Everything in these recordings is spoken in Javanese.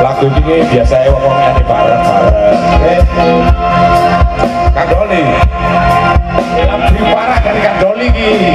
lagu ini biasa ngomongnya di bareng-bareng. Eh, Kak Doli. Dalam parah dari Kak Doli ini.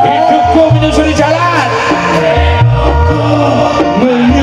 Mencukup menyusuri jalan Mencukup menyusuri